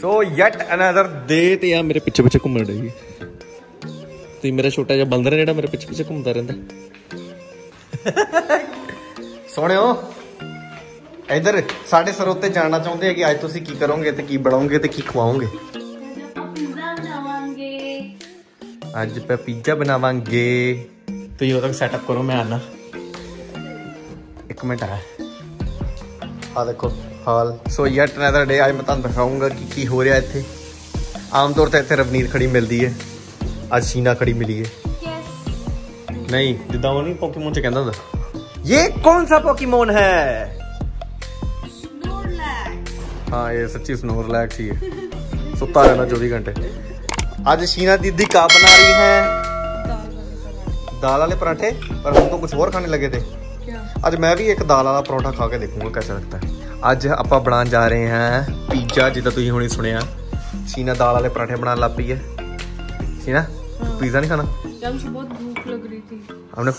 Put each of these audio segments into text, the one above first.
ਸੋ yet another ਦੇ ਤੇ ਆ ਮੇਰੇ ਪਿੱਛੇ ਪਿੱਛੇ ਘੁੰਮਣ ਰਹੀ ਤੇ ਮੇਰਾ ਛੋਟਾ ਜਿਹਾ ਬਾਂਦਰ ਜਿਹੜਾ ਮੇਰੇ ਪਿੱਛੇ ਪਿੱਛੇ ਘੁੰਮਦਾ ਰਹਿੰਦਾ ਸੋਹਣਿਓ ਇਧਰ ਸਾਡੇ ਸਰੋਤੇ ਜਾਣਨਾ ਚਾਹੁੰਦੇ ਆ ਕਿ ਅੱਜ ਤੁਸੀਂ ਕੀ ਕਰੋਗੇ ਤੇ ਕੀ ਬਣਾਓਗੇ ਤੇ ਕੀ ਖਵਾਓਗੇ ਅੱਜ ਆਪਾਂ ਪੀਜ਼ਾ ਬਣਾਵਾਂਗੇ ਤੁਸੀਂ ਉਦੋਂ ਸੈਟਅਪ ਕਰੋ ਮੈਂ ਆਣਾ ਇੱਕ ਮਿੰਟ ਆ ਆ ਦੇਖੋ ਹਾਲ ਸੋ ਯੈਟ ਅਨਦਰ ਡੇ ਅੱਜ ਮੈਂ ਤੁਹਾਨੂੰ ਦਿਖਾਉਂਗਾ ਕਿ ਕੀ ਹੋ ਰਿਹਾ ਇੱਥੇ ਆਮ ਤੌਰ ਤੇ ਇੱਥੇ ਰਵਨੀਤ ਖੜੀ ਮਿਲਦੀ ਹੈ ਅੱਜ ਸ਼ੀਨਾ ਖੜੀ ਮਿਲੀ ਹੈ ਯੈਸ ਨਹੀਂ ਜਿੱਦਾਂ ਉਹ ਨਹੀਂ ਪੋਕੀਮੋਨ ਚ ਕਹਿੰਦਾ ਹੁੰਦਾ ਇਹ ਕੌਣ ਸਾ ਪੋਕੀਮੋਨ ਹੈ ਸਨੋਰਲੈਕਸ ਹਾਂ ਇਹ ਸੱਚੀ ਸਨੋਰਲੈਕਸ ਹੀ ਹੈ ਸੁੱਤਾ ਰਹਿਣਾ 24 ਘੰਟੇ ਅੱਜ ਸ਼ੀਨਾ ਦੀਦੀ ਕਾ ਬਣਾ ਰਹੀ ਹੈ ਦਾਲ ਵਾਲੇ ਪਰਾਠੇ ਪਰ ਹੁਣ ਤੋਂ ਕੁਝ ਹੋਰ ਖਾਣੇ ਲੱਗੇ थे ਅੱਜ ਮੈਂ ਵੀ ਇੱਕ ਦਾਲ ਵਾਲਾ ਪਰੌਂਠਾ ਖਾ ਕੇ ਦੇਖੂੰਗਾ ਕਿਹਦਾ ਲੱਗਦਾ ਹੈ ਅੱਜ ਆਪਾਂ ਬਣਾਉਣ ਜਾ ਰਹੇ ਹਾਂ ਪੀਜ਼ਾ ਜਿੱਦਾਂ ਤੁਸੀਂ ਹੁਣੇ ਸੁਣਿਆ। ਸੀਨਾ ਦਾਲ ਵਾਲੇ ਪਰਾਂਠੇ ਬਣਾਉਣ ਲੱਗ ਪਈ ਹੈ। ਸੀਨਾ ਪੀਜ਼ਾ ਨਹੀਂ ਖਾਣਾ?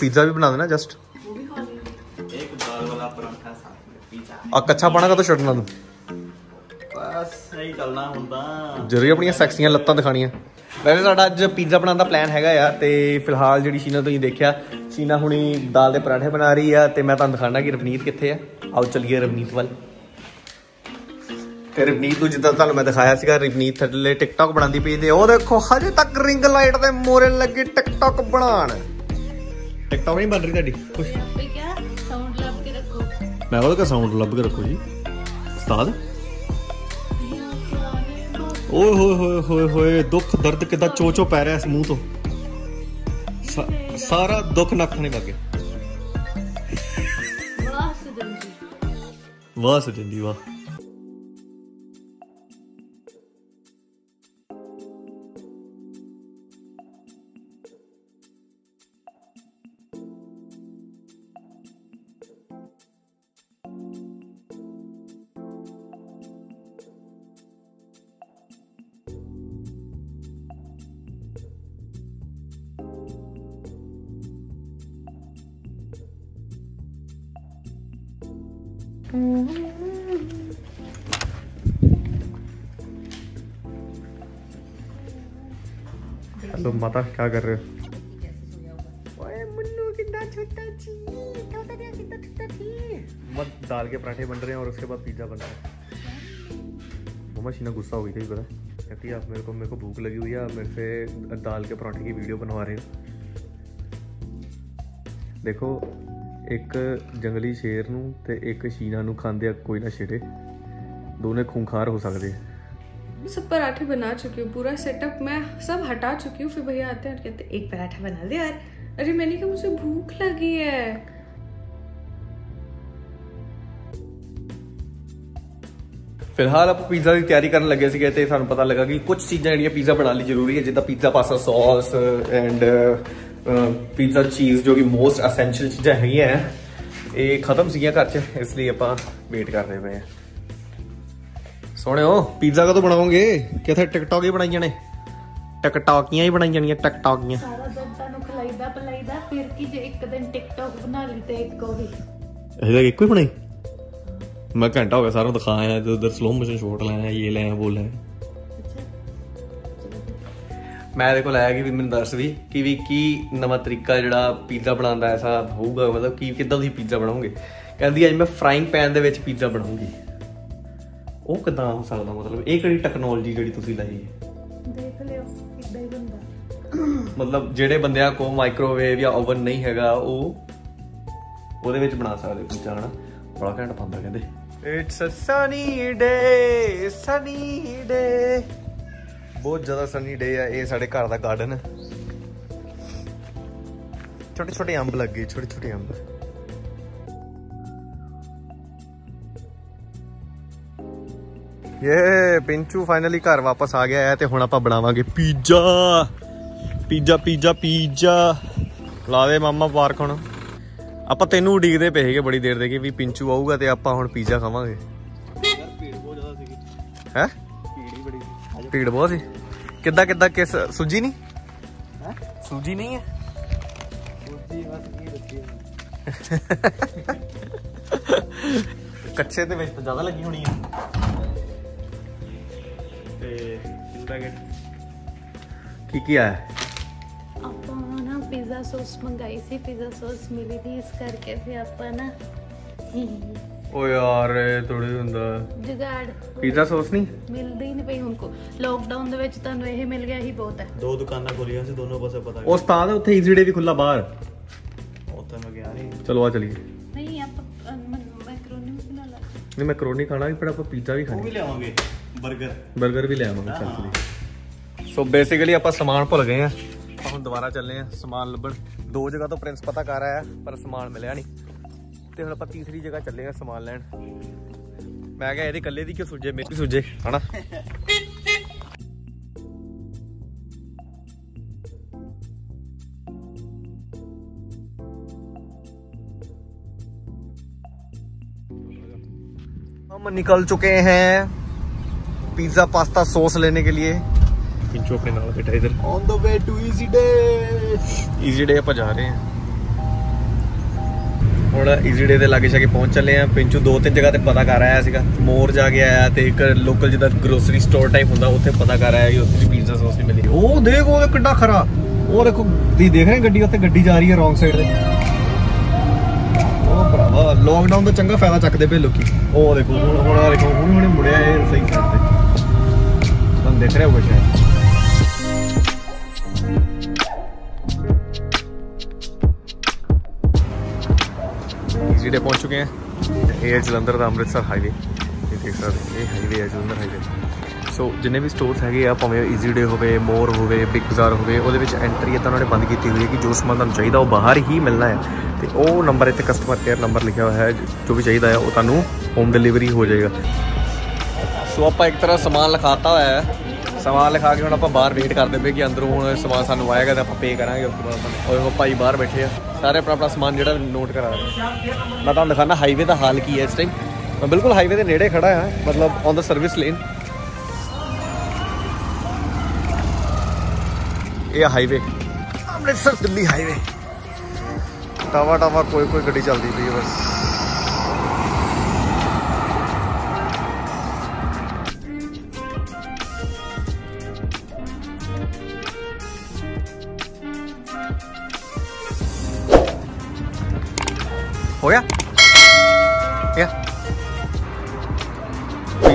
ਪੀਜ਼ਾ ਵੀ ਬਣਾ ਦੇਣਾ ਜਸਟ ਇੱਕ ਦਾਲ ਵਾਲਾ ਪਰਾਠਾ ਸਾਥ ਵਿੱਚ ਪੀਜ਼ਾ। ਆ ਕੱਚਾ ਪਾਣਾ ਕਾ ਆਪਣੀਆਂ ਸੈਕਸੀਆਂ ਲੱਤਾਂ ਦਿਖਾਣੀਆਂ ਵੈਸੇ ਸਾਡਾ ਅੱਜ ਪੀਜ਼ਾ ਬਣਾਉਣ ਦਾ ਪਲਾਨ ਹੈਗਾ ਆ ਤੇ ਫਿਲਹਾਲ ਜਿਹੜੀ ਸੀਨਾ ਤੁਸੀਂ ਦੇਖਿਆ ਸੀਨਾ ਹੁਣੀ ਦਾਲ ਦੇ ਪਰਾਂਠੇ ਬਣਾ ਰਹੀ ਆ ਤੇ ਮੈਂ ਤੁਹਾਨੂੰ ਦਿਖਾਣਾ ਕਿ ਰਵਨੀਤ ਕਿੱਥੇ ਆ। ਆਓ ਚਲੀਏ ਰਵਨੀਤ ਵੱਲ। ਤੇ ਰਵਨੀਤ ਨੂੰ ਜਿੱਦਾਂ ਤੁਹਾਨੂੰ ਮੈਂ ਦਿਖਾਇਆ ਸੀਗਾ ਰਵਨੀਤ ਥੱਲੇ ਟਿਕਟੌਕ ਬਣਾਉਂਦੀ ਪਈ ਤੇ ਉਹ ਦੇਖੋ ਹਜੇ ਤੱਕ ਰਿੰਗ ਲਾਈਟ ਦੇ ਮੋਰੇ ਲੱਗੀ ਟਿਕਟੌਕ ਬਣਾਣ ਟਿਕਟੌਕ ਨਹੀਂ ਬਣ ਰਹੀ ਤੁਹਾਡੀ? ਕੁਝ ਸਾਊਂਡ ਲੱਭ ਕੇ ਰੱਖੋ। ਮੈਂ ਕਹਿੰਦਾ ਸਾਊਂਡ ਲੱਭ ਕੇ ਰੱਖੋ ਜੀ। ਉਸਤਾਦ? ਓਏ ਹੋਏ ਹੋਏ ਹੋਏ ਹੋਏ ਦੁੱਖ ਦਰਦ ਕਿਦਾਂ ਚੋ ਪੈ ਰਿਹਾ ਇਸ ਮੂੰਹ ਤੋਂ? ਸਾਰਾ ਦੁੱਖ ਨੱਖਣੇ ਵਗੇ ਵਾਹ ਸੁਜਨ ਜੀ। ਵਾਹ ਸੁਜਨ ਜੀ ਵਾਹ। हेलो माता क्या कर रहे हो? मत दाल के पराठे बन रहे हैं और उसके बाद पिज्जा बन रहा है। मम्मा शीना गुस्सा हो गई थी पता कहती है आप मेरे को मेरे को भूख लगी हुई है आप मेरे से दाल के पराठे की वीडियो बनवा रहे हो। ਦੇਖੋ ਇੱਕ ਜੰਗਲੀ ਸ਼ੇਰ ਨੂੰ ਤੇ ਇੱਕ ਸ਼ੀਨਾ ਨੂੰ ਖਾਂਦੇ ਆ ਕੋਈ ਨਾ ਛੇੜੇ ਦੋਨੇ ਖੂੰਖਾਰ ਹੋ ਸਕਦੇ ਆ मैं सब पराठे बना चुकी हूँ पूरा सेटअप मैं सब हटा चुकी हूँ फिर भैया आते हैं और कहते हैं, एक पराठा बना दे यार अरे मैंने कहा मुझे भूख लगी है ਫਿਲਹਾਲ ਆਪਾਂ ਪੀਜ਼ਾ ਦੀ ਤਿਆਰੀ ਕਰਨ ਲੱਗੇ ਸੀਗੇ ਤੇ ਸਾਨੂੰ ਪਤਾ ਲੱਗਾ ਕਿ ਕੁਝ ਚੀਜ਼ਾਂ ਜਿਹੜੀਆਂ ਪੀਜ਼ਾ ਬਣਾਉਣ ਲਈ ਜ਼ਰੂਰੀ ਹੈ ਜਿੱਦਾਂ pizza pasta sauce and pizza ਚੀਜ਼ ਜੋ ਕਿ ਮੋਸਟ ਐਸੈਂਸ਼ੀਅਲ ਚੀਜ਼ਾਂ ਹੈਗੀਆਂ ਹੈ, ਇਹ ਖਤਮ ਸੀਗੀਆਂ ਘਰ 'ਚ ਇਸ ਲਈ ਆਪਾਂ ਵੇਟ ਕਰ ਰਹੇ ਪਏ ਹਾਂ ਸੋਹਣਿਓ ਪੀਜ਼ਾ ਕਦੋਂ ਬਣਾਓਗੇ? ਕਿਥੇ ਟਿਕਟੌਕ ਹੀ ਬਣਾਈਆਂ ਨੇ? ਟਿਕਟੌਕੀਆਂ ਹੀ ਬਣਾਈਆਂ ਨੇ ਟਿਕਟੌਕੀਆਂ ਸਾਰਾ ਦਿਨ ਤੁਹਾਨੂੰ ਖਲਾਈਦਾ ਪਲਾਈਦਾ ਫਿਰ ਕੀ ਜੇ ਇੱਕ ਦਿਨ ਟਿਕਟੌਕ ਬਣਾ ਲਈ ਤੇ ਇੱਕ ਉਹ ਵੀ? ਇਹਦਾ ਇੱਕੋ ਹੀ ਬਣਾਈ। ਮੈਂ ਘੰਟਾ ਹੋ ਗਿਆ ਸਾਰਾ ਦਿਖਾਇਆ ਇਧਰ ਉਧਰ ਸਲੋ ਮੋਸ਼ਨ ਸ਼ਾਟ ਲਾਇਆ ਇਹ ਲਾਇਆ ਉਹ ਲਾਇਆ ਮੈਂ ਇਹਦੇ ਕੋਲ ਆਇਆ ਕਿ ਵੀ ਮੈਨੂੰ ਦੱਸ ਵੀ ਕਿ ਵੀ ਕੀ ਨਵਾਂ ਤਰੀਕਾ ਜਿਹੜਾ ਪੀਜ਼ਾ ਬਣਾਉਣ ਦਾ ਐਸਾ ਹੋਊਗਾ ਮਤਲਬ ਕੀ ਕਿੱਦਾਂ ਤੁਸੀਂ ਪੀਜ਼ਾ ਬਣਾਓਗੇ? ਕਹਿੰਦੀ ਅੱਜ ਮੈਂ ਫਰਾਈਂਗ ਪੈਨ ਦੇ ਵਿੱਚ ਪੀਜ਼ਾ ਬਣਾਉਂਗੀ। ਉਹ ਕਿਦਾਂ ਹੋ ਸਕਦਾ ਮਤਲਬ? ਇਹ ਕਿਹੜੀ ਟੈਕਨੋਲੋਜੀ ਜਿਹੜੀ ਤੁਸੀਂ ਲਾਈ ਹੈ? ਦੇਖ ਲਿਓ ਇਦਾਂ ਹੀ ਬੰਦਾ ਮਤਲਬ ਜਿਹੜੇ ਬੰਦਿਆਂ ਕੋਲ ਮਾਈਕ੍ਰੋਵੇਵ ਜਾਂ ਓਵਨ ਨਹੀਂ ਹੈਗਾ ਉਹ ਉਹਦੇ ਵਿੱਚ ਬਣਾ ਸਕਦੇ ਪੀਜ਼ਾ ਹਨਾ ਬੜਾ ਘੈਂਟ ਬੰਦਾ ਕਹਿੰਦੇ। It's a sunny day sunny day ਬਹੁਤ ਜ਼ਿਆਦਾ ਸਨੀ ਡੇ ਆ ਇਹ ਸਾਡੇ ਘਰ ਦਾ ਗਾਰਡਨ ਹੈ ਛੋਟੇ ਛੋਟੇ ਅੰਬ ਲੱਗੇ ਛੋਟੇ ਛੋਟੇ ਅੰਬ। ਇਹ ਪਿੰਚੂ ਫਾਈਨਲੀ ਘਰ ਵਾਪਸ ਆ ਗਿਆ ਹੈ ਤੇ ਹੁਣ ਆਪਾਂ ਬਣਾਵਾਂਗੇ ਪੀਜ਼ਾ। Pizza pizza pizza. ਲਾ ਦੇ ਮਾਮਾ ਪਾਰਕ ਹੁਣ ਆਪਾਂ ਤੈਨੂੰ ਉਡੀਕਦੇ ਪਏ ਸੀਗੇ ਬੜੀ ਦੇਰ ਦੇ ਕਿ ਵੀ ਪਿੰਚੂ ਆਊਗਾ ਤੇ ਆਪਾਂ ਹੁਣ ਪੀਜ਼ਾ ਖਾਵਾਂਗੇ। ਹੈ? ਭੀੜ ਬਹੁਤ ਸੀ। ਕਿੱਦਾਂ ਕਿੱਦਾਂ ਕਿਸ ਸੂਜੀ ਨਹੀਂ? ਸੂਜੀ ਨਹੀਂ ਹੈ? ਕੱਚੇ ਦੇ ਵਿੱਚ ਤਾਂ ਜ਼ਿਆਦਾ ਲੱਗੀ ਹੋਣੀ ਹੈ ਤੇ ਕੀ ਕੀ ਆਇਆ? ਆਪਾਂ ਨਾ ਪੀਜ਼ਾ ਸੌਸ ਮੰਗਾਈ ਸੀ ਪੀਜ਼ਾ ਸੌਸ ਮਿਲੀ ਨਹੀਂ ਇਸ ਕਰਕੇ ਫਿਰ ਆਪਾਂ ਨਾ ਓ ਯਾਰ ਥੋੜੀ ਹੁੰਦਾ। ਜੁਗਾੜ। ਪੀਜ਼ਾ ਸੌਸ ਨਹੀਂ? ਮਿਲਦੀ ਹੀ ਨਹੀਂ ਪਈ ਹੁਣ ਕੋ ਲੋਕਡਾਊਨ ਦੇ ਵਿੱਚ ਤੁਹਾਨੂੰ ਇਹ ਮਿਲ ਗਿਆ ਹੀ ਬਹੁਤ ਹੈ। ਦੋ ਦੁਕਾਨਾਂ ਖੋਲੀਆਂ ਸੀ ਦੋਨੋਂ ਪਾਸੇ ਪਤਾ ਉਸ ਤਾਂ ਦੇ ਉੱਥੇ ਈਜ਼ੀ ਡੇ ਵੀ ਖੁੱਲਾ ਬਾਹਰ। ਉੱਥੇ ਮੈਂ ਗਿਆ ਨਹੀਂ। ਚਲੋ ਆ ਚਲੀਏ। ਨਹੀਂ ਆਪਾਂ ਮੈਕਰੋਨੀ ਬਣਾ ਲਾ। ਨਹੀਂ ਮੈਂ ਕਰੋਨੀ ਖਾਣਾ ਵੀ ਪਰ ਆਪਾਂ ਪੀਜ਼ਾ ਵੀ ਉਹ ਖਾਣਾ ਵੀ ਲਿਆਵਾਂਗੇ 버ਗਰ 버ਗਰ ਵੀ ਲੈ ਆਵਾਂਗੇ ਚੱਲ ਚਲੀਏ। ਸੋ ਬੇਸਿਕਲੀ ਆਪਾਂ ਸਮਾਨ ਭੁੱਲ ਗਏ ਆ। ਆਪਾਂ ਹੁਣ ਦੁਬਾਰਾ ਚੱਲੇ ਆ ਸਮਾਨ ਲੱਭਣ। ਦੋ ਜਗ੍ਹਾ ਤੋਂ ਪ੍ਰਿੰਸ ਪਤਾ ਕਰ ਆਇਆ ਪਰ ਸਮਾਨ ਮਿਲਿਆ ਨਹੀਂ। ਤੇ ਹੁਣ ਆਪਾਂ ਤੀਸਰੀ ਜਗ੍ਹਾ ਚੱਲੇ ਆ ਸਮਾਨ ਲੈਣ ਮੈਂ ਕਿਹਾ ਇਹਦੇ ਇਕੱਲੇ ਦੀ ਕਿਉਂ ਸੁੱਜੇ ਮੇਰੀ ਵੀ ਸੁੱਜੇ ਹਨਾ हम निकल चुके हैं पिज्जा पास्ता सॉस लेने के लिए ਪਿੰਚੋ ਆਪਣੇ ਨਾਲ ਬੈਠਾ ਇਧਰ on the way to Easyday Easyday ਆਪਾਂ ਜਾ ਰਹੇ ਹਾਂ ਹੁਣ ਇਜ਼ੀ ਡੇ ਦੇ ਲਾਗੇ ਛਾਗੇ ਪਹੁੰਚ ਚੱਲੇ ਆ। ਪਿੰਚੂ ਦੋ ਤਿੰਨ ਜਗ੍ਹਾ ਤੇ ਪਤਾ ਕਰ ਆਇਆ ਸੀਗਾ। ਮੋਰ ਜਾ ਕੇ ਆਇਆ ਤੇ ਇੱਕ ਲੋਕਲ ਜਿਹਦਾ ਗਰੋਸਰੀ ਸਟੋਰ ਟਾਈਪ ਹੁੰਦਾ, ਉੱਥੇ ਪਤਾ ਕਰ ਆਇਆ ਕਿ ਉੱਥੇ ਵੀ ਪੀਜ਼ਾ ਸੌਸ ਨਹੀਂ ਮਿਲੀ। ਉਹ ਦੇਖ, ਉਹ ਕਿੱਡਾ ਖਰਾ। ਉਹ ਦੇਖੋ ਦੀ ਦੇਖ ਰਹੇ ਗੱਡੀ, ਉੱਥੇ ਗੱਡੀ ਜਾ ਰਹੀ ਹੈ ਰੋਂਗ ਸਾਈਡ ਤੇ। ਉਹ ਭਰਾਵਾ ਲੋਕਡਾਊਨ ਦਾ ਚੰਗਾ ਫਾਇਦਾ ਚੱਕਦੇ ਪਏ ਲੋਕੀ। ਉਹ ਦੇਖੋ, ਹੁਣ ਹੁਣ ਦੇਖੋ, ਹੁਣ ਹੁਣੇ ਮੁੜਿਆ ਇਹ ਸਹੀ ਸਾਈਡ ਤੇ। ਤੁਹਾਨੂੰ ਦੇਖ ਰਿਹਾ ਹੋਗਾ ਸ਼ਾਇਦ। ਈਜ਼ੀ ਡੇ ਪਹੁੰਚ ਚੁੱਕੇ ਹਾਂ ਇਹ ਹੈ ਜਲੰਧਰ ਦਾ ਅੰਮ੍ਰਿਤਸਰ ਹਾਈਵੇ ਇਹ ਦੇਖ ਸਕਦੇ ਇਹ ਹਾਈਵੇ ਹੈ ਜਲੰਧਰ ਹਾਈਵੇ ਸੋ ਜਿੰਨੇ ਵੀ ਸਟੋਰਸ ਹੈਗੇ ਆ, ਭਾਵੇਂ ਈਜ਼ੀ ਡੇ ਹੋਵੇ ਮੋਰ ਹੋਵੇ ਬਿਗ ਬਾਜ਼ਾਰ ਹੋਵੇ, ਉਹਦੇ ਵਿੱਚ ਐਂਟਰੀ ਤਾਂ ਉਹਨਾਂ ਨੇ ਬੰਦ ਕੀਤੀ ਹੋਈ ਹੈ ਕਿ ਜੋ ਸਮਾਨ ਤੁਹਾਨੂੰ ਚਾਹੀਦਾ, ਉਹ ਬਾਹਰ ਹੀ ਮਿਲਣਾ ਹੈ। ਤੇ ਉਹ ਨੰਬਰ ਇੱਥੇ ਕਸਟਮਰ ਕੇਅਰ ਨੰਬਰ ਲਿਖਿਆ ਹੋਇਆ ਹੈ, ਜੋ ਵੀ ਚਾਹੀਦਾ ਹੈ, ਉਹ ਤੁਹਾਨੂੰ ਹੋਮ ਡਿਲੀਵਰੀ ਹੋ ਜਾਏਗਾ। ਸੋ ਆਪਾਂ ਇੱਕ ਤਰ੍ਹਾਂ ਸਮਾਨ ਲਿਖਾਤਾ ਹੋਇਆ ਹੈ। ਸਮਾਨ ਲਿਖਾ ਕੇ ਹੁਣ ਆਪਾਂ ਬਾਹਰ ਵੇਟ ਕਰਦੇ ਪਏ ਕਿ ਅੰਦਰੋਂ ਹੁਣ ਸਮਾਨ ਸਾਨੂੰ ਆਏਗਾ ਤੇ ਆਪਾਂ ਪੇ ਕਰਾਂਗੇ, ਉਸ ਤੋਂ ਬਾਅਦ ਆਪਾਂ ਉਹ ਭਾਈ ਬਾਹਰ ਬੈਠੇ ਆ। ਸਾਰੇ ਆਪਣਾ ਆਪਣਾ ਸਮਾਨ ਜਿਹੜਾ ਨੋਟ ਕਰਾ ਰਹੇ ਆ। ਮੈਂ ਤੁਹਾਨੂੰ ਦਿਖਾਣਾ ਹਾਈਵੇ ਦਾ ਹਾਲ ਕੀ ਹੈ ਇਸ ਟਾਈਮ ਮੈਂ ਬਿਲਕੁਲ ਹਾਈਵੇ ਦੇ ਨੇੜੇ ਖੜਾ ਹਾਂ ਮਤਲਬ ਔਨ ਦਾ ਸਰਵਿਸ ਲੇਨ ਇਹ ਹਾਈਵੇ ਅੰਮ੍ਰਿਤਸਰ ਦਿੱਲੀ ਹਾਈਵੇ ਟਾਵਾ ਟਾਵਾ ਕੋਈ ਕੋਈ ਗੱਡੀ ਚੱਲਦੀ ਪਈ ਹੈ ਬਸ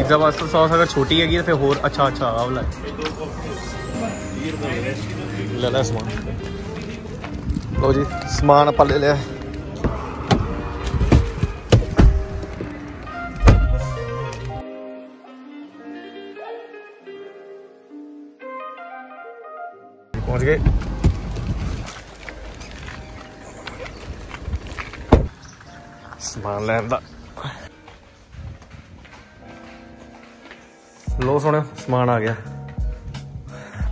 पिज्जा पास्ता सॉस अगर छोटी हैगी तो फिर होर अच्छा अच्छा आ वाला ਲੈ ਲੈ ਸਮਾਨ ਲੋ ਜੀ ਸਮਾਨ ਆਪਾਂ ਲੈ ਲਿਆ ਪਹੁੰਚ ਗਏ ਸਮਾਨ ਲੈਣ ਦਾ ਲੋ ਸੁਣਿਓ ਸਮਾਨ ਆ ਗਿਆ।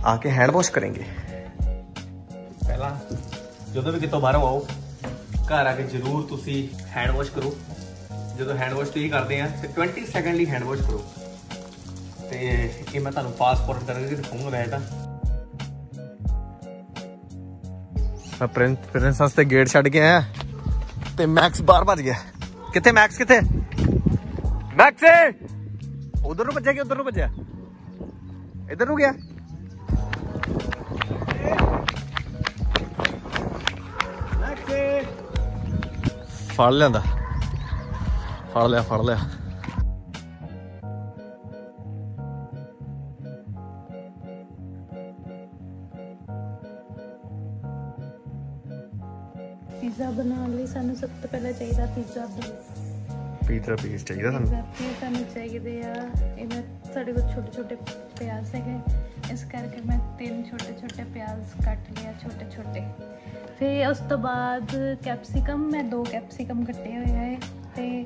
ਆ ਕੇ ਹੈਂਡ ਵਾਸ਼ ਕਰਾਂਗੇ। ਪਹਿਲਾਂ ਜਦੋਂ ਵੀ ਕਿਤੋਂ ਬਾਹਰੋਂ ਆਓ ਘਰ ਆ ਕੇ ਜ਼ਰੂਰ ਤੁਸੀਂ ਹੈਂਡ ਵਾਸ਼ ਕਰੋ। ਜਦੋਂ ਹੈਂਡ ਵਾਸ਼ ਤੁਸੀਂ ਕਰਦੇ ਆ ਤੇ 20 ਸੈਕਿੰਡ ਲਈ ਹੈਂਡ ਵਾਸ਼ ਕਰੋ। ਤੇ ਇਹ ਮੈਂ ਤੁਹਾਨੂੰ ਪਾਸਪੋਰਟ ਕਰਕੇ ਦਿਖਾਉਂਗਾ ਵੈਸੇ ਤਾਂ। ਮੈਂ ਪ੍ਰਿੰਸ ਪ੍ਰਿੰਸ ਵਾਸਤੇ ਗੇਟ ਛੱਡ ਕੇ ਆਇਆ ਤੇ ਮੈਕਸ ਬਾਹਰ ਭੱਜ ਗਿਆ। ਕਿੱਥੇ ਮੈਕਸ ਕਿੱਥੇ? ਮੈਕਸ ਉਧਰ ਨੂੰ ਭੱਜਿਆ ਕਿ ਉਧਰ ਨੂੰ ਭੱਜਿਆ? ਇਧਰ ਨੂੰ ਗਿਆ? ਫੜ ਲਿਆਂਦਾ। ਫੜ ਲਿਆ ਫੜ ਲਿਆ। ਪੀਜ਼ਾ ਬਣਾਉਣ ਲਈ ਸਾਨੂੰ ਸਭ ਤੋਂ ਪਹਿਲਾਂ ਚਾਹੀਦਾ ਪੀਜ਼ਾ ਪੀਜ਼ਾ ਪੀਸ ਚਾਹੀਦਾ ਸਾਨੂੰ? ਪੀਜ਼ਾ ਪੀਸ ਸਾਨੂੰ ਚਾਹੀਦੇ ਆ। ਇਹਨਾਂ ਸਾਡੇ ਕੋਲ ਛੋਟੇ ਛੋਟੇ ਪਿਆਜ਼ ਹੈਗੇ। ਇਸ ਕਰਕੇ ਮੈਂ ਤਿੰਨ ਛੋਟੇ ਛੋਟੇ ਪਿਆਜ਼ ਕੱਟ ਲਿਆ ਛੋਟੇ ਛੋਟੇ। ਫਿਰ ਉਸ ਤੋਂ ਬਾਅਦ ਕੈਪਸਿਕਮ ਮੈਂ ਦੋ ਕੈਪਸਿਕਮ ਕੱਟੇ ਹੋਏ ਆ ਤੇ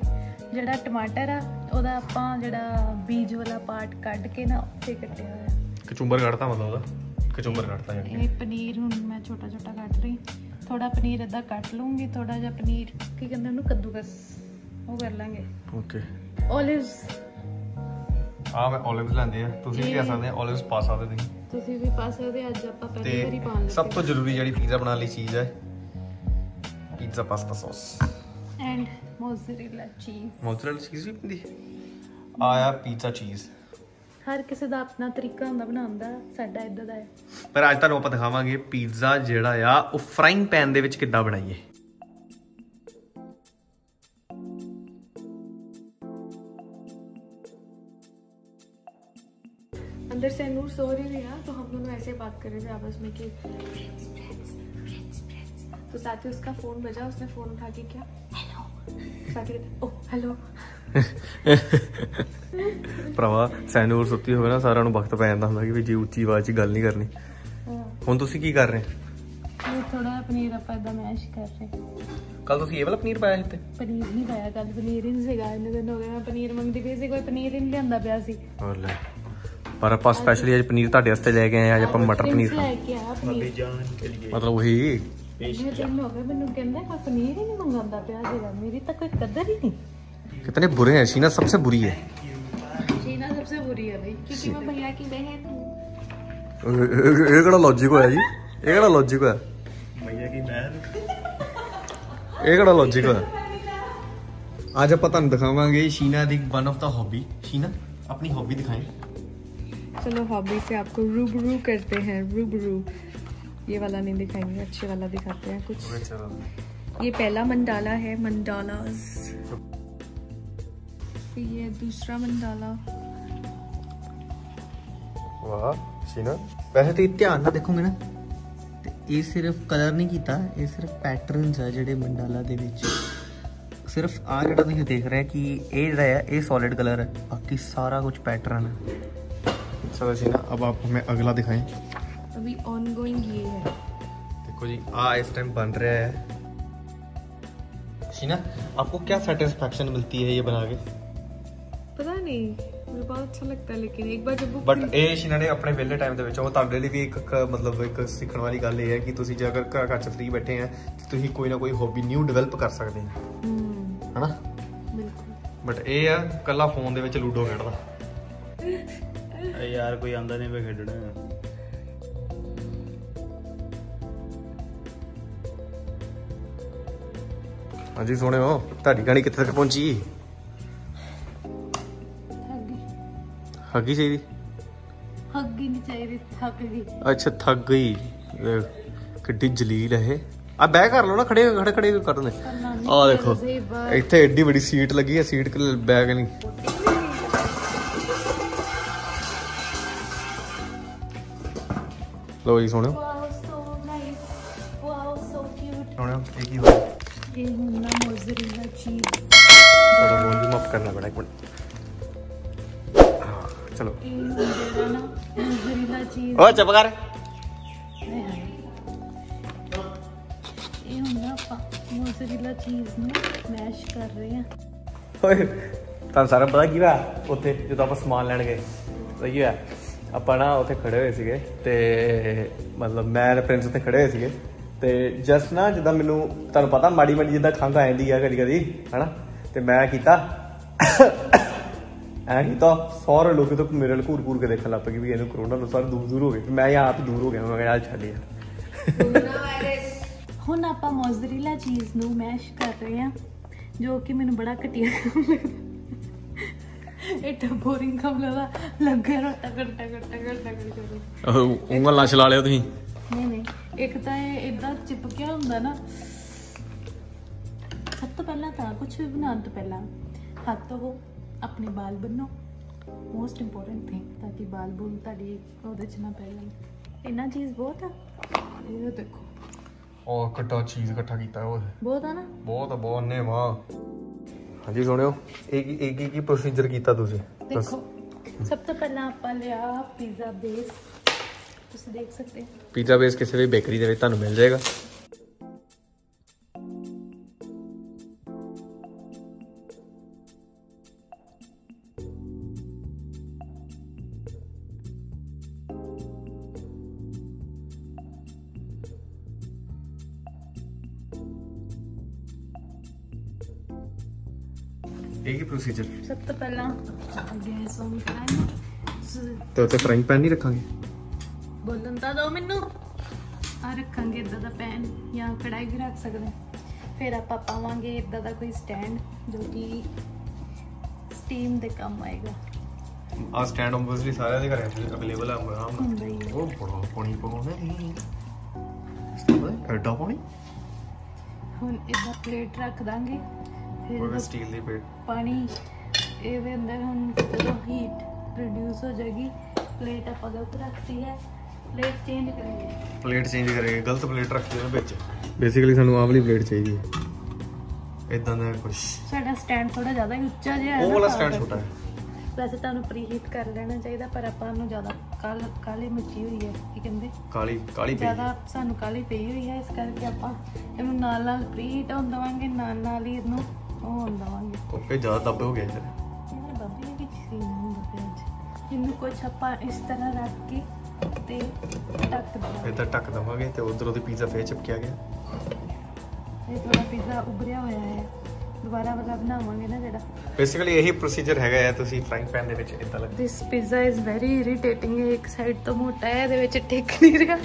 ਜਿਹੜਾ ਟਮਾਟਰ ਆ ਉਹਦਾ ਆਪਾਂ ਜਿਹੜਾ ਬੀਜ ਵਾਲਾ ਪਾਰਟ ਕੱਢ ਕੇ ਨਾ ਉੱਥੇ ਕੱਟਿਆ ਹੋਇਆ ਕਚੁੰਬਰ ਕੱਢਤਾ ਮਤਲਬ ਉਹਦਾ? ਕਚੁੰਬਰ ਕੱਢਤਾ ਜਾਨੀ ਇਹ ਪਨੀਰ ਹੁਣ ਮੈਂ ਛੋਟਾ ਛੋਟਾ ਕੱਟ ਰਹੀ। ਥੋੜਾ ਪਨੀਰ ਅੱਧਾ ਕੱਟ ਲੂੰਗੀ ਥੋੜਾ ਜਿਹਾ ਪਨੀਰ ਕੀ ਕਹਿੰਦੇ ਉਹਨੂੰ? ਕੱਦੂਕਸ। ਉਹ ਕਰ ਲਾਂਗੇ। ਓਕੇ। ਓਲਿਵਸ ਆ ਮੈਂ olives ਲੈਂਦੇ ਆ ਤੁਸੀਂ ਵੀ ਕਹਿ ਸਕਦੇ ਆ olives ਪਾ ਸਕਦੇ ਤੁਸੀਂ। ਤੁਸੀਂ ਵੀ ਪਾ ਸਕਦੇ ਅੱਜ ਆਪਾਂ ਪਹਿਲੀ ਵਾਰੀ ਪਾਉਣ ਤੇ ਲੱਗੇ ਸਭ ਤੋਂ ਜ਼ਰੂਰੀ ਜਿਹੜੀ ਪੀਜ਼ਾ ਬਣਾਉਣ ਲਈ ਚੀਜ਼ ਹੈ pizza pasta sauce and mozzarella cheese mozzarella cheese ਵੀ ਪੈਂਦੀ ਆਇਆ ਪੀਜ਼ਾ ਚੀਜ਼ ਹਰ ਕਿਸੇ ਦਾ ਆਪਣਾ ਤਰੀਕਾ ਹੁੰਦਾ ਬਣਾਉਣ ਦਾ ਸਾਡਾ ਇਦਾਂ ਦਾ ਹੈ। ਪਰ ਅੱਜ ਤੁਹਾਨੂੰ ਆਪਾਂ ਦਿਖਾਵਾਂਗੇ ਪੀਜ਼ਾ ਜਿਹੜਾ ਆ ਉਹ ਫਰਾਈਂਗ ਪੈਨ ਦੇ ਵਿੱਚ ਕਿੱਦਾਂ ਬਣਾਈਏ। से नूर सो रही थी ना तो हम दोनों ऐसे बात कर रहे थे आपस में कि "Friends, friends, friends, friends." तो साथ ही उसका फोन बजा उसने फोन उठा के क्या हेलो साथ ही कहता ओह हेलो ਭਰਾਵਾ ਸੈਨੂਰ ਸੁੱਤੀ ਹੋਵੇ ਨਾ ਸਾਰਿਆਂ ਨੂੰ ਵਕਤ ਪੈ ਜਾਂਦਾ ਹੁੰਦਾ ਕਿ ਵੀ ਜੀ ਉੱਚੀ ਆਵਾਜ਼ 'ਚ ਗੱਲ ਨਹੀਂ ਕਰਨੀ ਹੁਣ ਤੁਸੀਂ ਕੀ ਕਰ ਰਹੇ ਇਹ ਥੋੜਾ ਪਨੀਰ ਆਪਾਂ ਇਦਾਂ ਮੈਸ਼ ਕਰ ਰਹੇ ਕੱਲ ਤੁਸੀਂ ਇਹ ਵਾਲਾ ਪਨੀਰ ਪਾਇਆ ਸੀ ਤੇ ਪਨੀਰ ਨਹੀਂ ਪਾਇਆ ਕੱਲ ਪਨੀਰ ਹੀ ਨਹੀਂ ਸੀਗਾ ਇੰਨੇ ਦਿਨ ਹੋ ਗਏ ਮੈਂ ਪਨੀਰ ਮੰਗਦੀ ਪਈ ਸੀ ਕੋਈ ਪਨੀਰ ਹੀ ਨਹੀਂ ਲਿਆਂਦਾ ਪਿਆ ਸੀ ਹੋਰ ਲੈ ਪਰ ਆਪਾਂ ਸਪੈਸ਼ਲੀ ਅੱਜ ਪਨੀਰ ਤੁਹਾਡੇ ਵਾਸਤੇ ਲੈ ਕੇ ਆਏ ਅੱਜ ਆਪਾਂ ਮਟਰ ਪਨੀਰ ਖਾਣਾ। ਭਾਬੀ ਜਾਨ ਕੇ ਲਈ। ਮਤਲਬ ਉਹੀ। ਪੇਸ਼ ਕਿਆ ਹੋ ਗਿਆ ਮੈਨੂੰ ਕਹਿੰਦਾ ਕੋਈ ਪਨੀਰ ਹੀ ਨਹੀਂ ਮੰਗਾਉਂਦਾ ਪਿਆ ਜਿਹੜਾ। ਮੇਰੀ ਤਾਂ ਕੋਈ ਕਦਰ ਹੀ ਨਹੀਂ। ਕਿਤਨੇ ਬੁਰੇ ਹੈ ਸ਼ੀਨਾ ਸਭ ਤੋਂ ਬੁਰੀ ਹੈ। ਸ਼ੀਨਾ ਸਭ ਤੋਂ ਬੁਰੀ ਹੈ ਭਾਈ ਕਿਉਂਕਿ ਮੈਂ ਭਈਆ ਕੀ ਬਹਿਨ ਇਹ ਕਿਹੜਾ ਲੌਜੀਕ ਹੋਇਆ ਜੀ? ਇਹ ਕਿਹੜਾ ਲੌਜੀਕ ਹੋਇਆ? ਭਈਆ ਕੀ ਬਹਿਨ ਇਹ ਕਿਹੜਾ ਲੌਜੀਕ ਹੋਇਆ? ਅੱਜ ਆਪਾਂ ਤੁਹਾਨੂੰ ਦਿਖਾਵਾਂਗੇ ਸ਼ੀਨਾ ਦੀ ਵਨ ਆਫ ਦਾ ਹੌਬੀ ਸ਼ੀਨਾ ਆਪਣੀ ਹੌਬੀ ਦਿਖਾਏ चलो हॉबी से आपको रूबरू करते हैं रूबरू ये वाला नहीं दिखाएंगे अच्छे वाला दिखाते हैं कुछ ये पहला मंडाला है मंडालास ये दूसरा मंडाला ਵਾਹ ਸ਼ੀਨਾ ਵੈਸੇ ਤੇ ਧਿਆਨ ਨਾਲ ਦੇਖੋਗੇ ਨਾ ਤੇ ਇਹ ਸਿਰਫ ਕਲਰ ਨਹੀਂ ਕੀਤਾ ਇਹ ਸਿਰਫ ਪੈਟਰਨਸ ਆ ਜਿਹੜੇ ਮੰਡਾਲਾ ਦੇ ਵਿੱਚ ਸਿਰਫ ਆ ਜਿਹੜਾ ਤੁਸੀਂ ਦੇਖ ਰਹੇ ਕਿ ਇਹ ਜਿਹੜਾ ਹੈ ਇਹ ਸੋਲਿਡ ਕਲਰ ਹੈ ਬਾਕੀ ਸਾਰਾ ਕੁਝ ਪੈਟਰਨ ਹੈ चलो शीना अब आप हमें अगला दिखाएं अभी ऑन गोइंग ये है देखो जी आ इस टाइम बन रहा है शीना आपको क्या सेटिस्फेक्शन मिलती है ये बना के पता नहीं मुझे बहुत अच्छा लगता है लेकिन एक बार जब वो ਬਟ ਇਹ ਸ਼ੀਨਾ ਨੇ ਆਪਣੇ ਵਿਹਲੇ ਟਾਈਮ ਦੇ ਵਿੱਚ ਉਹ ਤੁਹਾਡੇ ਲਈ ਵੀ ਇੱਕ ਇੱਕ ਮਤਲਬ ਇੱਕ ਸਿੱਖਣ ਵਾਲੀ ਗੱਲ ਇਹ ਹੈ ਕਿ ਤੁਸੀਂ ਜੇ ਅਗਰ ਘਰ ਘਰ ਚ ਫ੍ਰੀ ਬੈਠੇ ਆ ਤੇ ਤੁਸੀਂ ਕੋਈ ਨਾ ਕੋਈ ਹੌਬੀ ਨਿਊ ਡਿਵੈਲਪ ਕਰ ਸਕਦੇ ਹੋ हम्म, ਹਨਾ बिल्कुल ਬਟ ਇਹ ਆ ਕੱਲਾ ਫੋਨ ਦੇ ਵਿੱਚ ਲੂਡੋ ਖੇਡਦਾ ਯਾਰ ਕੋਈ ਆਂਦਾ ਨਹੀਂ ਵੇ ਖੇਡਣਾ। ਹਾਂਜੀ ਸੋਹਣਿਓ ਤੁਹਾਡੀ ਕਹਾਣੀ ਕਿੱਥੇ ਤੱਕ ਪਹੁੰਚੀ? ਹੱਗੀ ਹੱਗੀ ਚਾਹੀਦੀ? ਹੱਗੀ ਨਹੀਂ ਚਾਹੀਦੀ ਥੱਕ ਗਈ ਅੱਛਾ ਥੱਕ ਗਈ ਕਿੱਡੀ ਜਲੀਲ ਹੈ ਇਹ। ਆ ਬਹਿ ਕਰ ਲਓ ਨਾ ਖੜੇ ਖੜੇ ਖੜੇ ਕਰਨ ਆ ਦੇਖੋ ਇੱਥੇ ਐਡੀ ਵੱਡੀ ਸੀਟ ਲੱਗੀ ਹੈ ਸੀਟ ਕੋਲ ਬੈਗ ਨਹੀਂ ਲੋ ਜੀ ਸੋਹਣਿਓ wow so nice wow so cute ਸੋਹਣਿਓ ਇਹ ਕੀ ਹੋਇਆ? ਇਹ ਹੁੰਦਾ ਮੋਜ਼ਰੀਲਾ ਚੀਜ਼ ਥੋੜਾ ਵੋਲਿਊਮ ਅਪ ਕਰਨਾ ਪੈਣਾ ਇੱਕ ਮਿੰਟ। ਹਾਂ, ਚਲੋ। ਇਹ ਹੁੰਦਾ ਨਾ ਮੋਜ਼ਰੀਲਾ ਚੀਜ਼ ਓ ਚੁੱਪ ਕਰ। ਇਹ ਹੁੰਦਾ ਆਪਾਂ ਮੋਜ਼ਰੀਲਾ ਚੀਜ਼ ਨੂੰ ਮੈਸ਼ ਕਰ ਰਹੇ ਹਾਂ। ਓਏ ਤੁਹਾਨੂੰ ਸਾਰਾ ਪਤਾ ਕੀ ਹੋਇਆ? ਉੱਥੇ ਜਦੋਂ ਆਪਾਂ ਸਮਾਨ ਲੈਣ ਗਏ ਕੀ ਹੋਇਆ? ਆਪਾਂ ਨਾ ਉੱਥੇ ਖੜੇ ਹੋਏ ਸੀਗੇ ਤੇ ਮਤਲਬ ਮੈਂ ਪ੍ਰਿੰਸ ਉੱਥੇ ਖੜੇ ਹੋਏ ਸੀਗੇ ਤੇ ਜਸਟ ਨਾ ਜਿੱਦਾਂ ਮੈਨੂੰ ਤੁਹਾਨੂੰ ਪਤਾ ਮਾੜੀ ਮਾੜੀ ਜਿੱਦਾਂ ਖੰਘ ਆ ਜਾਂਦੀ ਆ ਕਦੀ ਕਦੀ ਹਨਾ? ਤੇ ਮੈਂ ਕੀਤਾ। ਐ ਕੀਤਾ, ਸਾਰੇ ਲੋਕ ਤਾਂ ਮੇਰੇ ਘੂਰ ਘੂਰ ਕੇ ਦੇਖਣ ਲੱਗ ਪਏ ਕਿ ਵੀ ਇਹਨੂੰ ਕਰੋਨਾ ਨੂੰ ਸਾਰੇ ਦੂਰ ਦੂਰ ਹੋ ਗਏ। ਮੈਂ ਯਾਰ ਆਪ ਦੂਰ ਹੋ ਗਿਆ, ਮੈਂ ਯਾਰ ਛੱਡ ਯਾਰ। ਹੁਣ ਆਪਾਂ ਮੋਜ਼ਰੀਲਾ ਚੀਜ਼ ਨੂੰ ਮੈਸ਼ ਕਰ ਰਹੇ ਹਾਂ, ਜੋ ਕਿ ਮੈਨੂੰ ਬੜਾ ਘਟੀਆ ਲੱਗਦਾ। ਤਾਂ ਬੋਰਿੰਗ ਕੰਮ ਲੱਗਦਾ ਲੱਗਾ ਰੋ ਟਕਰ ਟਕਰ ਟਕਰ ਟਕਰ ਕਰ ਉਂਗਲ ਚਲਾ ਲਿਓ ਤੁਸੀਂ। ਨਹੀਂ ਨਹੀਂ। ਇੱਕ ਤਾਂ ਇਹ ਇਦਾਂ ਚਿਪਕਿਆ ਹੁੰਦਾ ਨਾ। ਸਭ ਤੋਂ ਪਹਿਲਾਂ ਤਾਂ ਕੁਝ ਵੀ ਬਣਾਉਣ ਤੋਂ ਪਹਿਲਾਂ ਹੱਥ ਧੋਵੋ ਆਪਣੇ ਵਾਲ ਬੰਨੋ। ਮੋਸਟ ਇੰਪੋਰਟੈਂਟ ਥਿੰਗ ਤਾਂ ਕਿ ਵਾਲ ਬੁਲ ਤੁਹਾਡੀ ਉਹਦੇ ਚ ਨਾ ਪੈ ਜਾਣ। ਇੰਨਾ ਚੀਜ਼ ਬਹੁਤ ਆ। ਇਹ ਦੇਖੋ। ਉਹ ਕੱਟਾ ਚੀਜ਼ ਇਕੱਠਾ ਕੀਤਾ ਉਹ। ਬਹੁਤ ਆ ਨਾ। ਬਹੁਤ ਬਹੁਤ ਨੇ ਵਾਹ। ਹਾਂਜੀ ਸੁਣਿਓ। ਇਹ ਕੀ ਇਹ ਕੀ ਕੀ ਪ੍ਰੋਸੀਜਰ ਕੀਤਾ ਤੁਸੀਂ? ਦੇਖੋ ਸਭ ਤੋਂ ਪਹਿਲਾਂ ਆਪਾਂ ਲਿਆ ਪੀਜ਼ਾ ਬੇਸ ਤੁਸੀਂ ਦੇਖ ਸਕਦੇ ਹੋ। ਪੀਜ਼ਾ ਬੇਸ ਕਿਸੇ ਵੀ ਬੇਕਰੀ ਦੇ ਵਿੱਚ ਤੁਹਾਨੂੰ ਮਿਲ ਜਾਏਗਾ। ਇਹ ਕੀ ਪ੍ਰੋਸੀਜਰ ਸਭ ਤੋਂ ਪਹਿਲਾਂ ਗੈਸ ਔਨ ਕਰਨ ਤੇ ਉੱਤੇ ਫਰਾਈਂਗ ਪੈਨ ਨਹੀਂ ਰੱਖਾਂਗੇ? ਬੋਲਣ ਤਾਂ ਦਿਓ ਮੈਨੂੰ। ਆ ਰੱਖਾਂਗੇ ਇਦਾਂ ਦਾ ਪੈਨ ਜਾਂ ਕੜਾਈ ਵੀ ਰੱਖ ਸਕਦੇ। ਫਿਰ ਆਪਾਂ ਪਾਵਾਂਗੇ ਇਦਾਂ ਦਾ ਕੋਈ ਸਟੈਂਡ ਜੋ ਕਿ ਸਟੀਮ ਦੇ ਕੰਮ ਆਏਗਾ। ਆ ਸਟੈਂਡ ਓਬਵੀਅਸਲੀ ਸਾਰਿਆਂ ਦੇ ਘਰੇ ਅਵੇਲੇਬਲ ਆ ਹੈ ਉਹ ਬੜਾ ਪਾਣੀ ਪਾਉਂਦੇ ਨਹੀਂ ਐਡਾ ਪਾਣੀ? ਹੁਣ ਇਹਦਾ ਪਲੇਟ ਰੱਖ ਦਾਂਗੇ। ਫਿਰ ਸਟੀਲ ਦੀ ਪਲੇਟ ਪਾਣੀ ਇਹਦੇ ਅੰਦਰ ਹੁਣ ਜਦੋਂ ਹੀਟ ਪ੍ਰੋਡਿਊਸ ਹੋ ਜਾਏਗੀ ਪਲੇਟ ਆਪਾਂ ਗਲਤ ਰੱਖਤੀ ਹੈ। ਪਲੇਟ ਚੇਂਜ ਕਰਾਂਗੇ। ਪਲੇਟ ਚੇਂਜ ਕਰੇਗੇ ਗਲਤ ਪਲੇਟ ਰੱਖਦੇ ਨੇ ਵਿੱਚ। ਬੇਸਿਕਲੀ ਸਾਨੂੰ ਆਹ ਵਾਲੀ ਪਲੇਟ ਚਾਹੀਦੀ ਹੈ। ਇਦਾਂ ਦਾ ਕੁਝ ਸਾਡਾ ਸਟੈਂਡ ਥੋੜਾ ਜ਼ਿਆਦਾ ਹੀ ਉੱਚਾ ਜਿਹਾ ਹੈ ਉਹ ਵਾਲਾ ਸਟੈਂਡ। ਛੋਟਾ ਹੈ। ਵੈਸੇ ਤੁਹਾਨੂੰ ਪ੍ਰੀ ਹੀਟ ਕਰ ਲੈਣਾ ਚਾਹੀਦਾ ਪਰ ਆਪਾਂ ਨੂੰ ਜ਼ਿਆਦਾ ਕਾਲ ਕਾਲੀ ਮੱਚੀ ਹੋਈ ਹੈ ਕੀ ਕਹਿੰਦੇ? ਕਾਲੀ ਕਾਲੀ ਪਈ। ਜ਼ਿਆਦਾ ਸਾਨੂੰ ਕਾਲੀ ਪਈ ਹੋਈ ਹੈ ਇਸ ਕਰਕੇ ਆਪਾਂ ਇਹਨੂੰ ਨਾਲ ਨਾਲ ਪ੍ਰੀ ਹੀਟ ਹੋਣ ਦੇਵਾਂਗੇ ਨਾਲ ਨਾਲ ਹੀ ਇਹਨੂੰ ਉਹ ਹੋਣ ਦੇਵਾਂਗੇ ਓਕੇ ਜ਼ਿਆਦਾ ਦੱਬ ਹੋ ਗਿਆ ਇੱਧਰ। ਇਹਦਾ ਬੱਬੀ ਵਿੱਚ ਸੀਨ ਹੁੰਦਾ ਪਿਆ ਅੱਜ। ਇਹਨੂੰ ਕੁਛ ਆਪਾਂ ਇਸ ਤਰ੍ਹਾਂ ਰੱਖ ਕੇ ਤੇ ਢੱਕ ਦੇਵਾਂਗੇ। ਇੱਧਰ ਢੱਕ ਦਵਾਂਗੇ ਤੇ ਉਧਰੋਂ ਦੀ ਪੀਜ਼ਾ ਫੇਰ ਚਿਪਕਿਆ ਗਿਆ। ਇਹ ਥੋੜਾ ਪੀਜ਼ਾ ਉਭਰਿਆ ਹੋਇਆ ਹੈ। ਦੁਬਾਰਾ ਵਾਲਾ ਬਣਾਵਾਂਗੇ ਨਾ ਜਿਹੜਾ। ਬੇਸਿਕਲੀ ਇਹੀ ਪ੍ਰੋਸੀਜਰ ਹੈਗਾ ਹੈ ਤੁਸੀਂ ਫਰਾਈਂਗ ਪੈਨ ਦੇ ਵਿੱਚ ਇਦਾਂ ਲੱਗ this pizza is very irritating ਹੈ ਇੱਕ ਸਾਈਡ ਤੋਂ ਮੋਟਾ ਹੈ ਇਹਦੇ ਵਿੱਚ ਟਿਕ ਨਹੀਂ ਰਿਹਾ।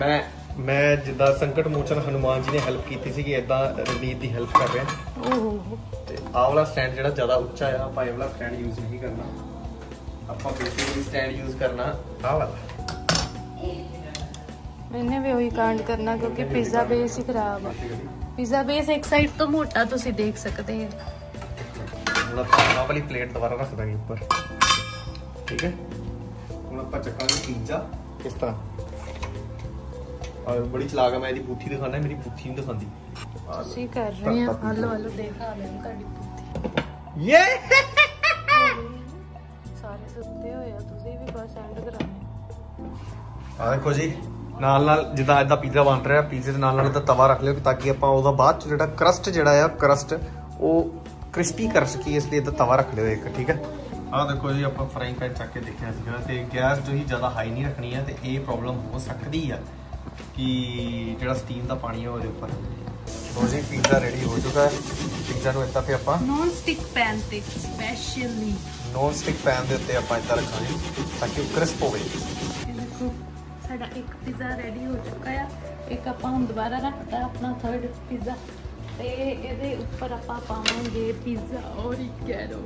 ਮੈਂ ਮੈਂ ਜਿੱਦਾਂ ਸੰਕਟ ਮੋਚਨ ਹਨੂਮਾਨ ਜੀ ਨੇ ਹੈਲਪ ਕੀਤੀ ਸੀ ਕਿ ਇਦਾਂ ਰਣਜੀਤ ਦੀ ਹੈਲਪ ਕਰ ਰਿਹਾ ਓਹ। ਤੇ ਆਹ ਵਾਲਾ ਸਟੈਂਡ ਜਿਹੜਾ ਜ਼ਿਆਦਾ ਉੱਚਾ ਆ ਆਪਾਂ ਇਹ ਵਾਲਾ ਸਟੈਂਡ ਯੂਜ਼ ਨਹੀਂ ਕਰਨਾ। ਆਪਾਂ ਬੇਸਿਕਲੀ ਸਟੈਂਡ ਯੂਜ਼ ਕਰਨਾ ਆਹ ਵਾਲਾ। ਮੈਨੇ ਵੀ ਉਹੀ ਕਾਂਡ ਕਰਨਾ ਕਿਉਂਕਿ ਪੀਜ਼ਾ ਬੇਸ ਹੀ ਖਰਾਬ ਆ। ਪੀਜ਼ਾ ਬੇਸ ਇੱਕ ਸਾਈਡ ਤੋਂ ਮੋਟਾ ਤੁਸੀਂ ਦੇਖ ਸਕਦੇ ਹੋ ਹੁਣ ਆਪਾਂ ਆਹ ਵਾਲੀ ਪਲੇਟ ਦੁਬਾਰਾ ਰੱਖ ਦਾਂਗੇ ਉੱਪਰ। ਠੀਕ ਹੈ? ਹੁਣ ਆਪਾਂ ਚੱਕਾਂਗੇ ਪੀਜ਼ਾ ਇਸ ਤਰ੍ਹਾਂ? ਔਰ ਬੜੀ ਚਲਾਕ ਆ ਮੈਂ ਇਹਦੀ ਬੂਥੀ ਦਿਖਾਣਾ ਮੇਰੀ ਬੂਥੀ ਨਹੀਂ ਦਿਖਾਉਂਦੀ। ਤੁਸੀਂ ਕਰ ਰਹੇ ਆ ਹਲੋ ਹਲੋ ਦੇਖਾ ਮੈਨੂੰ ਤੁਹਾਡੀ ਬੁੱਧੀ ਯੇ! ਸਾਰੇ ਸੁੱਤੇ ਹੋਏ ਆ ਤੁਸੀਂ ਵੀ ਬਸ ਐਂਡ ਕਰਾਉਣੇ। ਆ ਦੇਖੋ ਜੀ ਨਾਲ ਨਾਲ ਜਿੱਦਾਂ ਇਦਾਂ ਪੀਜ਼ਾ ਬਣ ਰਿਹਾ ਪੀਜ਼ੇ ਦੇ ਨਾਲ ਨਾਲ ਤਾਂ ਤਵਾ ਰੱਖ ਲਿਓ ਤਾਂ ਕਿ ਆਪਾਂ ਉਹਦਾ ਬਾਅਦ ਚ ਜਿਹੜਾ ਕਰਸਟ ਜਿਹੜਾ ਆ ਕਰਸਟ ਉਹ ਕ੍ਰਿਸਪੀ ਕਰ ਸਕੀਏ ਇਸ ਲਈ ਇਦਾਂ ਤਵਾ ਰੱਖ ਲਿਓ ਇੱਕ ਠੀਕ ਹੈ ਆਹ ਦੇਖੋ ਜੀ ਆਪਾਂ ਫਰਾਈਂਗ ਪੈਨ ਚੱਕ ਕੇ ਦੇਖਿਆ ਸੀਗਾ ਤੇ ਗੈਸ ਜੋ ਹੀ ਜ਼ਿਆਦਾ ਹਾਈ ਨਹੀਂ ਰੱਖਣੀ ਹੈ ਤੇ ਇਹ ਪ੍ਰੋਬਲਮ ਹੋ ਸਕਦੀ ਆ। ਕਿ ਜਿਹੜਾ ਸਟੀਮ ਦਾ ਪਾਣੀ ਹੈ ਉਹਦੇ ਉੱਪਰ। ਲੋ ਜੀ ਪੀਜ਼ਾ ਰੈਡੀ ਹੋ ਚੁੱਕਾ ਹੈ। ਪੀਜ਼ਾ ਨੂੰ ਇੱਦਾਂ ਫੇ ਆਪਾਂ ਨੌਨ ਸਟਿਕ ਪੈਨ ਤੇ ਸਪੈਸ਼ਲੀ ਨੋਨ ਸਟਿਕ ਪੈਨ ਦੇ ਉੱਤੇ ਆਪਾਂ ਇੱਦਾਂ ਰੱਖਾਂਗੇ ਤਾਂ ਕਿ ਉਹ ਕ੍ਰਿਸਪ ਹੋਵੇ। ਇਹ ਦੇਖੋ ਸਾਡਾ ਇੱਕ ਪੀਜ਼ਾ ਰੈਡੀ ਹੋ ਚੁੱਕਾ ਆ। ਇੱਕ ਆਪਾਂ ਹੁਣ ਦੁਬਾਰਾ ਰੱਖਤਾ ਆਪਣਾ ਥਰਡ ਪੀਜ਼ਾ ਤੇ ਇਹਦੇ ਉੱਪਰ ਆਪਾਂ ਪਾਵਾਂਗੇ ਪੀਜ਼ਾ ਔਰੀਗੈਨੋ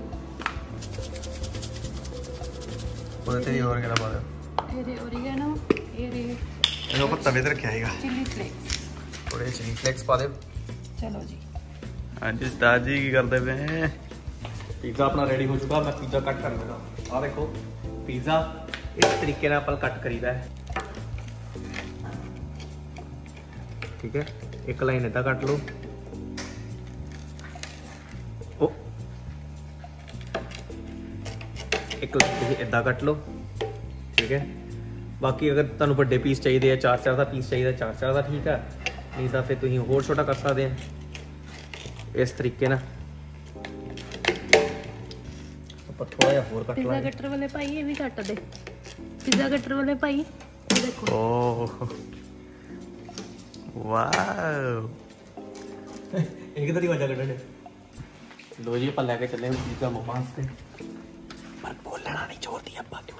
ਉਹਦੇ ਤੇ ਕਿਹੜਾ ਪਾ ਦਿਓ? ਇਹਦੇ ਔਰੀਗੈਨੋ ਇਹਦੇ ਇਹਨੂੰ ਆਪਾਂ ਤਵੇ ਤੇ ਰੱਖਿਆ ਹੈਗਾ ਚਿਲੀ ਫਲੇਕਸ ਥੋੜੇ ਚਿਲੀ ਫਲੇਕਸ ਪਾ ਦਿਓ ਚਲੋ ਜੀ। ਹਾਂਜੀ ਉਸਤਾਦ ਜੀ ਕੀ ਕਰਦੇ ਪਏ ਪੀਜ਼ਾ ਆਪਣਾ ਰੈਡੀ ਹੋ ਚੁੱਕਾ ਮੈਂ ਪੀਜ਼ਾ ਕੱਟ ਕਰ ਲੈਣਾ ਆਹ ਦੇਖੋ ਪੀਜ਼ਾ ਇਸ ਤਰੀਕੇ ਨਾਲ ਆਪਾਂ ਕੱਟ ਕਰੀਦਾ ਹੈ। ਠੀਕ ਹੈ ਇੱਕ ਲਾਈਨ ਇਦਾਂ ਕੱਟ ਲਓ। ਉਹ ਇੱਕ ਲਾਈਨ ਇਦਾਂ ਕੱਟ ਲਓ। ਠੀਕ ਹੈ। ਬਾਕੀ ਅਗਰ ਤੁਹਾਨੂੰ ਵੱਡੇ ਪੀਸ ਚਾਹੀਦੇ ਆ ਚਾਰ ਚਾਰ ਦਾ ਪੀਸ ਚਾਹੀਦਾ ਚਾਰ ਚਾਰ ਦਾ ਠੀਕ ਆ ਨਹੀਂ ਤਾਂ ਫਿਰ ਤੁਸੀਂ ਹੋਰ ਛੋਟਾ ਕਰ ਸਕਦੇ ਆ। ਇਸ ਤਰੀਕੇ ਨਾਲ। ਆਪਾਂ ਥੋੜਾ ਜਿਹਾ ਹੋਰ ਕੱਟ ਪੀਜ਼ਾ ਲਾਂਗੇ। ਕਟਰ ਵਾਲੇ ਭਾਈ ਇਹ ਵੀ ਕੱਟ ਦੇ। ਪੀਜ਼ਾ ਕਟਰ ਵਾਲੇ ਭਾਈ ਇਹ ਦੇਖੋ। ਓਹ। ਵਾਓ। ਇਹ ਕਿਦਾਂ ਦੀ ਵਾਜਾ ਕੱਢਣੇ ਲੋ ਜੀ ਆਪਾਂ ਲੈ ਕੇ ਚੱਲੇ ਹਾਂ ਪੀਜ਼ਾ ਮਮਾਸ ਤੇ ਪਰ ਬੋਲਣਾ ਨਹੀਂ ਛੋੜਦੀ ਆਪਾਂ ਕਿਉਂਕਿ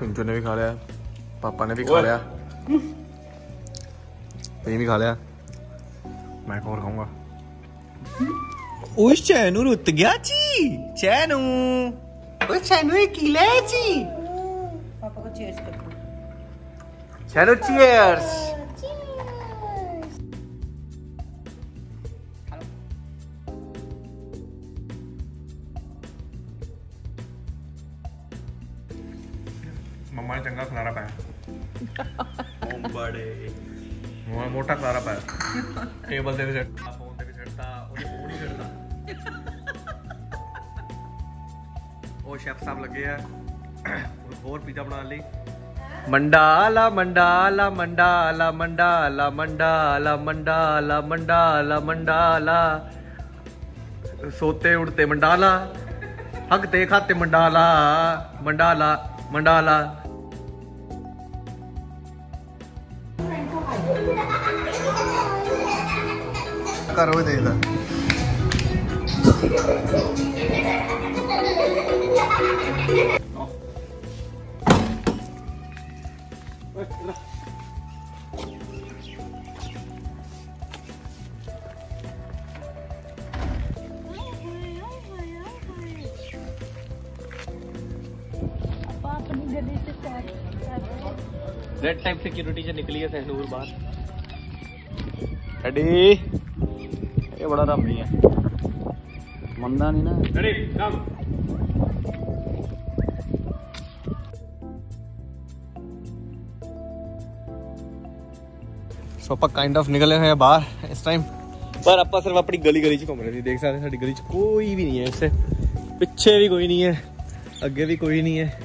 पिंटू ने भी खा लिया पापा ने भी खा लिया। तुम भी खा लिया। मैं और खाऊँगा। उस चैनू रुत गया जी चैनू। उस चैनू एक किला है जी। पापा को चेयर्स कर चलो चेयर्स ਟੇਬਲ ਤੇ ਵੀ ਸਿੱਟਦਾ ਫੋਨ ਤੇ ਵੀ ਸਿੱਟਦਾ ਉਹਨੇ ਫੋਨ ਹੀ ਸਿੱਟਦਾ ਉਹ ਸ਼ੈਫ ਸਾਹਿਬ ਲੱਗੇ ਆ। ਹੋਰ ਪੀਜ਼ਾ ਬਣਾਉਣ ਲਈ। ਮੰਡਾਲਾ ਮੰਡਾਲਾ ਮੰਡਾਲਾ ਮੰਡਾਲਾ ਮੰਡਾਲਾ ਮੰਡਾਲਾ ਮੰਡਾਲਾ ਮੰਡਾਲਾ। ਸੋਤੇ ਉੜਤੇ ਮੰਡਾਲਾ, ਹੱਕ ਤੇ ਖਾਤੇ ਮੰਡਾਲਾ ਮੰਡਾਲਾ ਮੰਡਾਲਾ। करो दे रेड टाइम सिक्योरिटी से निकली है सहनूर बाहर। रेडी ਅਡੀ ਇਹ ਬੜਾ ਰਾਮੀ ਹੈ मंदा नहीं ना रेडी कम ਸੋ ਆਪਾਂ ਕਾਈਂਡ ਆਫ ਨਿਕਲੇ ਹੋਏ ਆ ਬਾਹਰ ਇਸ ਟਾਈਮ ਪਰ ਆਪਾਂ ਸਿਰਫ ਆਪਣੀ ਗਲੀ ਗਲੀ ਚ ਘੁੰਮ ਰਹੇ ਸੀ ਦੇਖ ਸਕਦੇ ਸਾਡੀ ਗਲੀ ਚ ਕੋਈ ਵੀ ਨਹੀਂ ਹੈ ਇਸੇ ਪਿੱਛੇ ਵੀ ਕੋਈ ਨਹੀਂ ਹੈ ਅੱਗੇ ਵੀ ਕੋਈ ਨਹੀਂ ਹੈ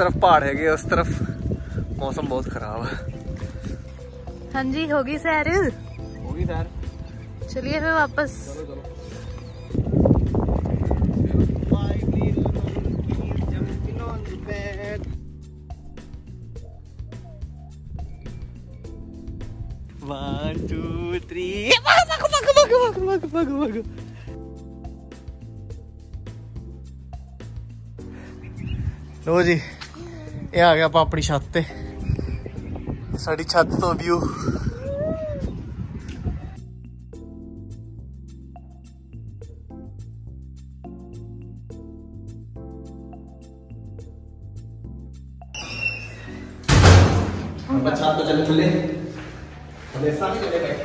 तरफ़ पहाड़ है उस तरफ़ मौसम बहुत खराब है। हाँ जी होगी सैर? होगी सैर। चलिए फिर वापस। लो जी। ਇਹ ਆ ਗਿਆ ਆਪਾਂ ਆਪਣੀ ਛੱਤ ਤੇ। ਸਾਡੀ ਛੱਤ ਤੋਂ ਵਿਊ ਆਪਾਂ ਛੱਤ ਤੋਂ ਚੱਲੇ ਥੱਲੇ। ਥੱਲੇ ਸਾਰੇ ਚਲੇ ਬੈਠੇ।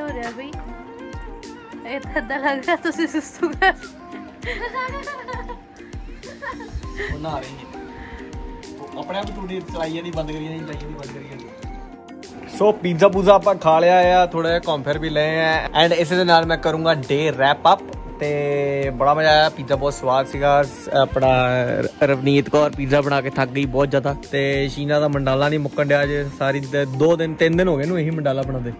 ਰਿਹਾ ਬਈ। ਇਹ ਤਾਂ ਏਦਾਂ ਲੱਗ ਰਿਹਾ ਤੁਸੀਂ ਸੁਸਤੂ ਕਰ ਉਹ ਨਹਾ ਰਹੀ ਹੈ ਉਹ ਆਪਣੇ ਆਪ ਟੂਟੀ ਚਲਾਈ ਜਾਂਦੀ ਬੰਦ ਕਰੀ ਜਾਂਦੀ ਚਲਾਈ ਜਾਂਦੀ ਬੰਦ ਕਰੀ ਜਾਂਦੀ। ਸੋ ਪੀਜ਼ਾ ਪੂਜ਼ਾ ਆਪਾਂ ਖਾ ਲਿਆ ਆ ਥੋੜਾ ਜਿਹਾ ਘੁੰਮ ਫਿਰ ਵੀ ਲਏ ਆ। ਐਂਡ ਇਸੇ ਦੇ ਨਾਲ ਮੈਂ ਕਰੂੰਗਾ ਡੇ ਰੈਪ ਅਪ ਤੇ ਬੜਾ ਮਜ਼ਾ ਆਇਆ। ਪੀਜ਼ਾ ਬਹੁਤ ਸਵਾਦ ਸੀਗਾ। ਆਪਣਾ ਰਵਨੀਤ ਕੌਰ ਪੀਜ਼ਾ ਬਣਾ ਕੇ ਥੱਕ ਗਈ ਬਹੁਤ ਜ਼ਿਆਦਾ। ਤੇ ਸ਼ੀਨਾ ਦਾ ਮੰਡਾਲਾ ਨਹੀਂ ਮੁੱਕਣ ਡਿਆ ਜੇ ਸਾਰੀ ਦ- ਦੋ ਦਿਨ ਤਿੰਨ ਦਿਨ ਹੋ ਗਏ ਨੂੰ ਇਹੀ ਮੰਡਾਲਾ ਬਣਾਉਂਦੇ।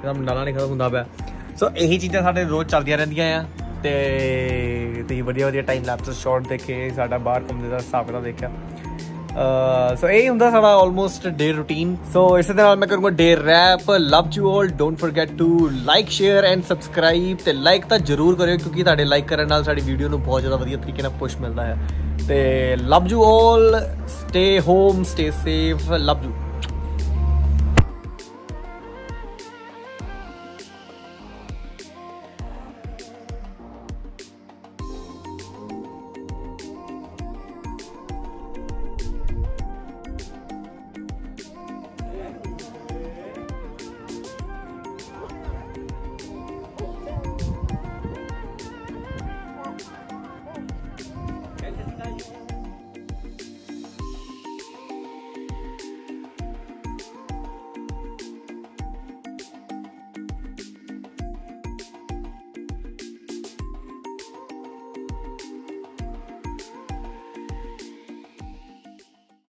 ਇਹਦਾ ਮੰਡਾਲਾ ਨਹੀਂ ਖਤਮ ਹੁੰਦਾ ਪਿਆ। ਸੋ ਇਹੀ ਚੀਜ਼ਾਂ ਸਾਡੇ ਰੋਜ਼ ਚੱਲਦੀਆਂ ਰਹਿੰਦੀਆਂ ਆ ਤੇ ਤੁਸੀਂ ਵਧੀਆ ਵਧੀਆ ਟਾਈਮ ਲੈਪਸ ਸ਼ਾਟ ਦੇਖੇ, ਸਾਡਾ ਬਾਹਰ ਘੁੰਮਦੇ ਦਾ ਹਿਸਾਬ ਕਿਤਾਬ ਦੇਖਿਆ। ਸੋ ਇਹ ਹੁੰਦਾ ਸਾਡਾ ਆਲਮੋਸਟ ਡੇ ਰੂਟੀਨ ਸੋ ਇਸੇ ਦੇ ਨਾਲ ਮੈਂ ਕਰੂੰਗਾ ਡੇ wrap love you all don't forget to like share and subscribe ਤੇ ਲਾਈਕ ਤਾਂ ਜਰੂਰ ਕਰਿਓ ਕਿਉਂਕਿ ਤੁਹਾਡੇ ਲਾਈਕ ਕਰਨ ਨਾਲ ਸਾਡੀ ਵੀਡੀਓ ਨੂੰ ਬਹੁਤ ਜ਼ਿਆਦਾ ਵਧੀਆ ਤਰੀਕੇ ਨਾਲ ਪੁਸ਼ ਮਿਲਦਾ ਹੈ। ਤੇ love you all stay home stay safe love you